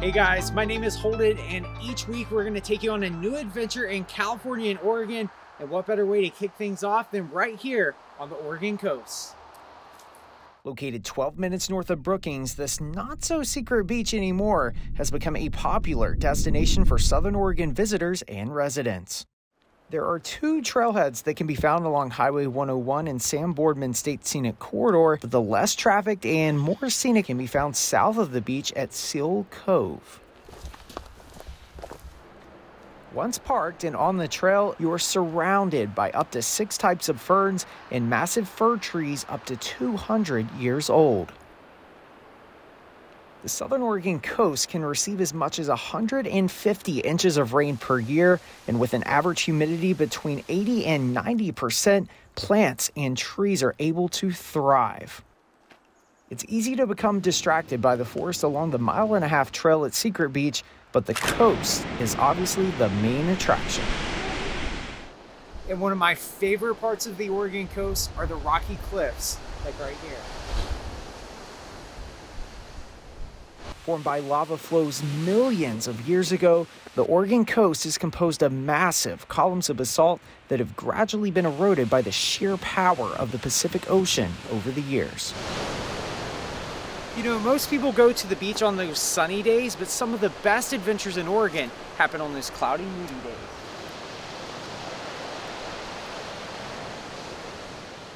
Hey guys, my name is Holden, and each week we're going to take you on a new adventure in California and Oregon. And what better way to kick things off than right here on the Oregon coast? Located 12 minutes north of Brookings, this not so secret beach anymore has become a popular destination for Southern Oregon visitors and residents. There are two trailheads that can be found along Highway 101 and Sam Boardman State Scenic Corridor, but the less trafficked and more scenic can be found south of the beach at Seal Cove. Once parked and on the trail, you are surrounded by up to six types of ferns and massive fir trees up to 200 years old. The southern Oregon coast can receive as much as 150 inches of rain per year, and with an average humidity between 80 and 90 percent, plants and trees are able to thrive. It's easy to become distracted by the forest along the mile and a half trail at Secret Beach, but the coast is obviously the main attraction. And one of my favorite parts of the Oregon coast are the rocky cliffs, like right here. Formed by lava flows millions of years ago, the Oregon coast is composed of massive columns of basalt that have gradually been eroded by the sheer power of the Pacific Ocean over the years. You know, most people go to the beach on those sunny days, but some of the best adventures in Oregon happen on those cloudy, moody days.